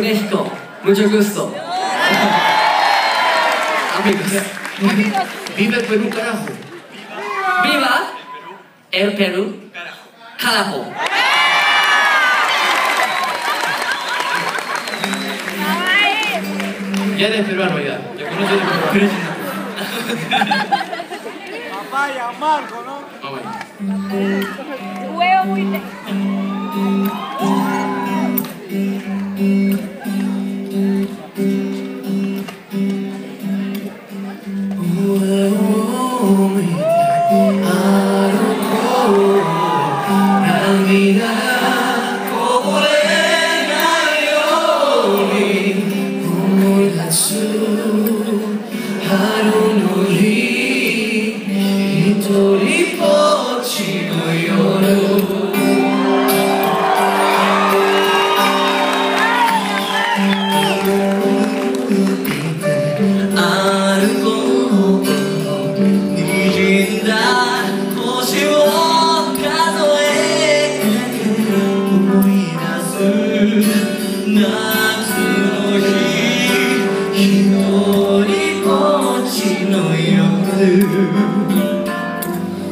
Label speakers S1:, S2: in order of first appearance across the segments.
S1: México, mucho gusto. Amigos.
S2: Amigos. Vive Perú, carajo.
S1: Viva el Perú, carajo.
S2: Ya eres peruano ya. Ya conoces el Perú.
S1: Papaya, Marco, ¿no?
S2: Ah, bueno. Huevo,
S1: 春の日ぼっちの夜。歩こう滲んだ星を数えながら出す夏の日。日の月の夜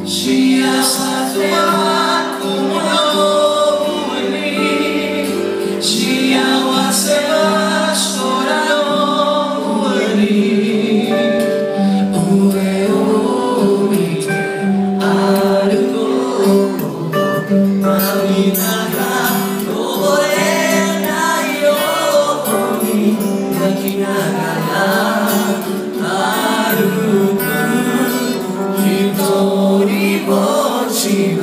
S1: 幸せはこの上に幸せは空の。上に上を見て歩こう。涙がこぼれないように。泣きながら Jibon